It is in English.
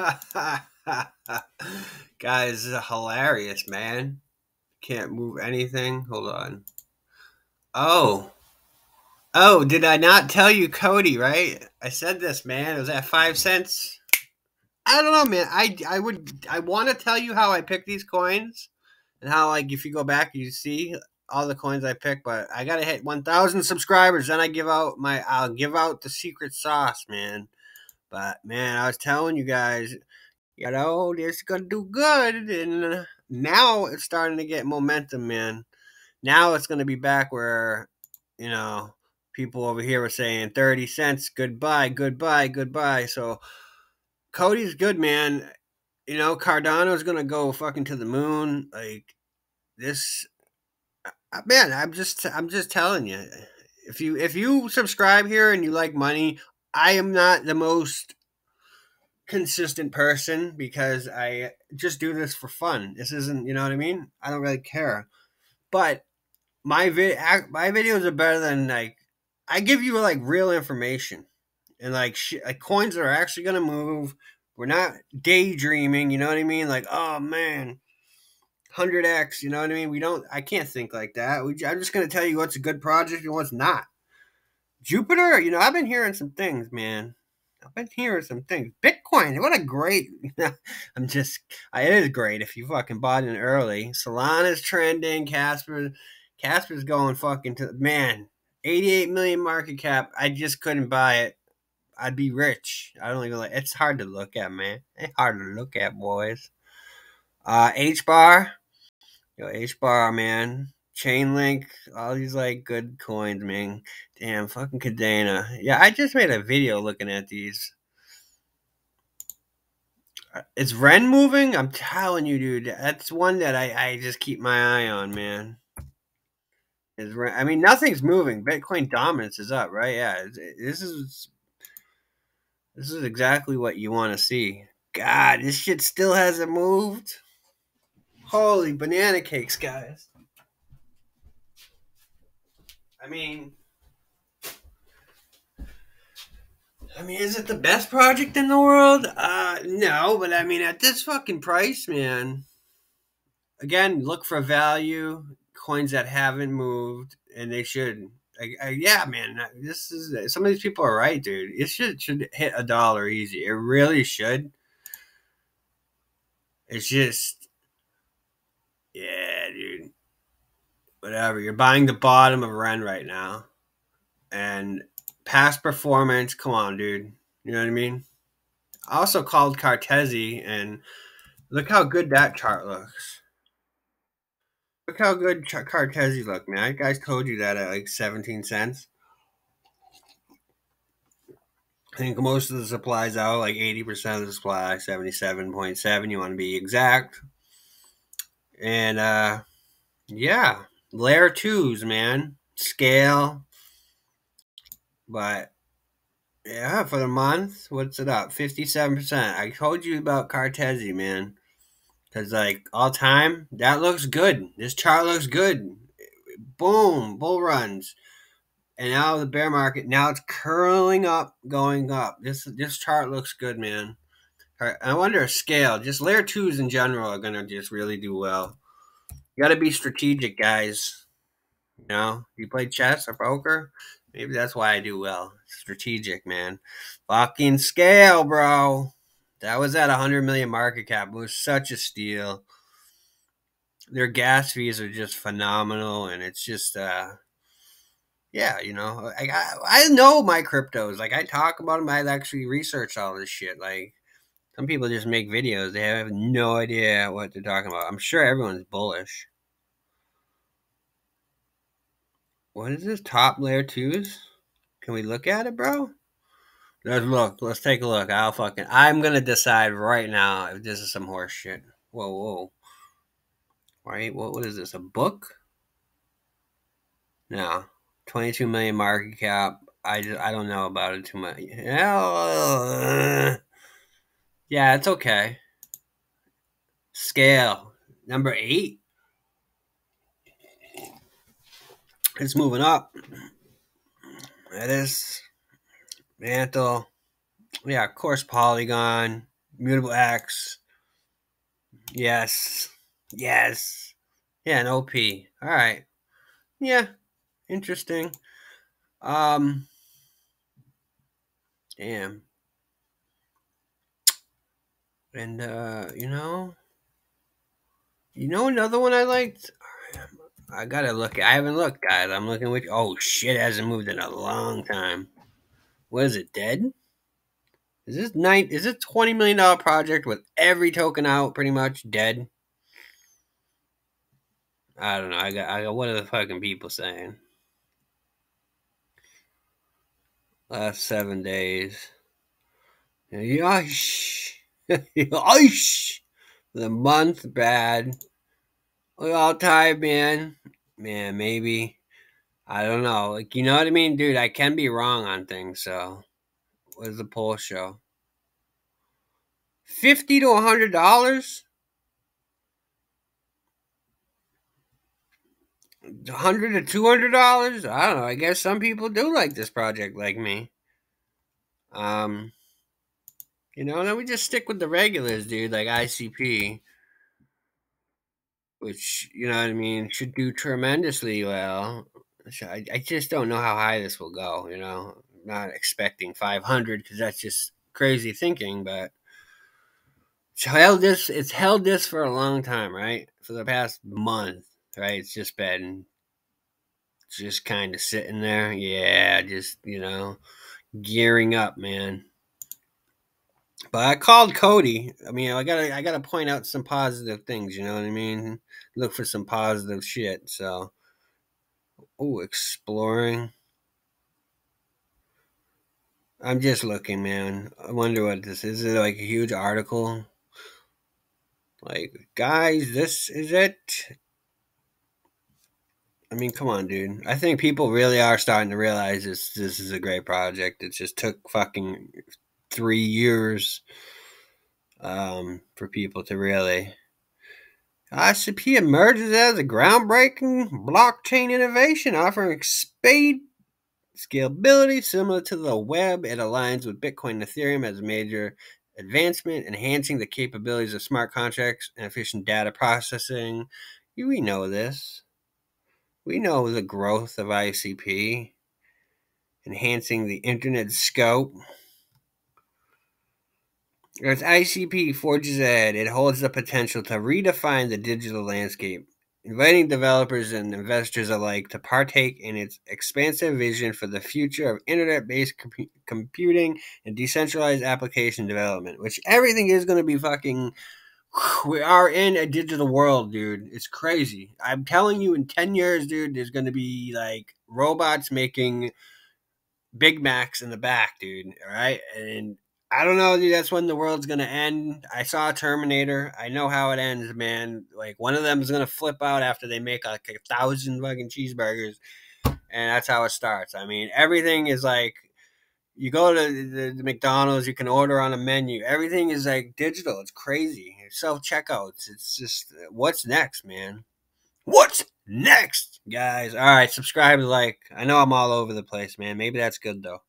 Guys, this is hilarious, man. Can't move anything. Hold on. Oh. Oh, did I not tell you COTI, right? I said this, man. Was at five cents. I don't know, man. I I would I want to tell you how I pick these coins and how like if you go back you see all the coins I pick, but I gotta hit one thousand subscribers, then I give out my I'll give out the secret sauce, man. But man, I was telling you guys, you know, this is gonna do good, and now it's starting to get momentum, man. Now it's gonna be back where, you know, people over here were saying thirty cents, goodbye, goodbye, goodbye. So COTI's good, man. You know, Cardano's gonna go fucking to the moon. Like this, uh, man. I'm just, I'm just telling you. If you if you subscribe here and you like money, I am not the most consistent person because I just do this for fun. This isn't, you know what I mean? I don't really care. But my vid my videos are better than like I give you like real information and like, like coins are actually gonna move. We're not daydreaming, you know what I mean? Like, oh man, hundred x, you know what I mean? We don't. I can't think like that. We, I'm just gonna tell you what's a good project and what's not. Jupiter, you know, I've been hearing some things, man. I've been hearing some things. Bitcoin, what a great. I'm just. It is great if you fucking bought in early. Solana's trending. Casper, Casper's going fucking to man. 88 million market cap. I just couldn't buy it. I'd be rich. I don't even like. It's hard to look at, man. It's hard to look at, boys. Uh, H bar, yo, H bar, man. Chainlink, all these like good coins, man. Damn, fucking Kadena. Yeah, I just made a video looking at these. Uh, is Ren moving? I'm telling you, dude. That's one that I, I just keep my eye on, man. Is Ren, I mean, nothing's moving. Bitcoin dominance is up, right? Yeah, this is this is exactly what you want to see. God, this shit still hasn't moved. Holy banana cakes, guys. I mean, I mean, is it the best project in the world? Uh, no, but I mean, at this fucking price, man. Again, look for value, coins that haven't moved, and they should. I, I, yeah, man, this is some of these people are right, dude. It should should hit a dollar easy. It really should. It's just, yeah, dude. Whatever. You're buying the bottom of Ren right now, and past performance. Come on, dude. You know what I mean? I also called Cartesi, and look how good that chart looks. Look how good Ch- Cartesi look, man. I guys told you that at like 17 cents. I think most of the supplies out, like 80% of the supply, 77.7. You want to be exact. And uh yeah, layer twos, man. SKALE. But yeah, for the month, what's it up? 57%. I told you about Cartesi, man. Because, like, all time, that looks good. This chart looks good. Boom, bull runs. And now the bear market, now it's curling up, going up. This this chart looks good, man. I wonder SKALE. Just layer twos in general are gonna just really do well. You gotta be strategic, guys. You know, you play chess or poker, maybe that's why I do well. Strategic, man. Fucking SKALE, bro. That was at 100 million market cap. It was such a steal. Their gas fees are just phenomenal, and it's just, uh, yeah, you know, I, I, I know my cryptos. Like I talk about them. I actually research all this shit. Like some people just make videos. They have no idea what they're talking about. I'm sure everyone's bullish. What is this top layer twos? Can we look at it, bro? Let's look. Let's take a look. I'll fucking. I'm gonna decide right now if this is some horse shit. Whoa, whoa. Right? What? What is this? A book? No. 22 million market cap. I just, I don't know about it too much. Yeah, it's okay. SKALE number eight. It's moving up. It is. Mantle. Yeah, of course, Polygon. Mutable X. Yes. Yes. Yeah, an OP. All right. Yeah. Interesting. Um damn. And uh, you know, you know another one I liked? I gotta look. I haven't looked, guys. I'm looking with. Oh shit! Hasn't moved in a long time. What is it? Dead? Is this night? Is this twenty million dollar project with every token out pretty much dead? I don't know. I got. I got. What are the fucking people saying? Last seven days. Yosh. Yosh. The month bad. We all tired, man. Man, maybe. I don't know. Like, you know what I mean? Dude, I can be wrong on things, so. What does the poll show? 50 to $100? 100 to $200? I don't know. I guess some people do like this project like me. Um, you know, then we just stick with the regulars, dude, like ICP which you know what I mean should do tremendously well. I, I just don't know how high this will go. You know, not expecting 500 because that's just crazy thinking. But it's held this. It's held this for a long time, right? For the past month, right? It's just been just kind of sitting there. Yeah, just you know, gearing up, man. But I called COTI. I mean, I gotta I gotta point out some positive things. You know what I mean? Look for some positive shit. So, oh, exploring. I'm just looking, man. I wonder what this is. Is it like a huge article? Like, guys, this is it. I mean, come on, dude. I think people really are starting to realize this. This is a great project. It just took fucking three years um, for people to really. ICP emerges as a groundbreaking blockchain innovation offering speed, scalability similar to the web. It aligns with Bitcoin and Ethereum as a major advancement, enhancing the capabilities of smart contracts and efficient data processing. We know this. We know the growth of ICP, enhancing the internet scope. As ICP forges ahead, it holds the potential to redefine the digital landscape, inviting developers and investors alike to partake in its expansive vision for the future of internet based comp- computing and decentralized application development, which everything is going to be fucking. We are in a digital world, dude. It's crazy. I'm telling you, in 10 years, dude, there's going to be like robots making Big Macs in the back, dude. All right. And I don't know, dude. That's when the world's gonna end. I saw Terminator. I know how it ends, man. Like one of them is gonna flip out after they make like a thousand fucking cheeseburgers, and that's how it starts. I mean, everything is like you go to the, the McDonald's, you can order on a menu. Everything is like digital. It's crazy. Self checkouts. It's just what's next, man. What's next, guys? All right, subscribe, like. I know I'm all over the place, man. Maybe that's good though.